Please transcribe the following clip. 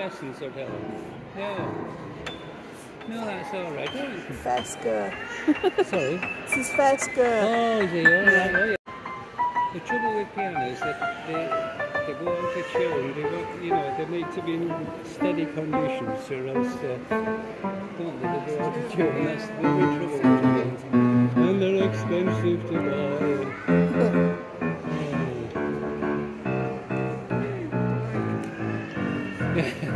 Lessons hotel. Yeah. No, that's all right. First girl. Sorry. This is first girl. Oh, is he? All right. Oh, yeah. The trouble with pianos is that they, they go on of tune. They go, you know, they need to be in steady conditions or else uh, don't they? They go on of tune. That's the big trouble with them. And they're expensive to buy. Yeah,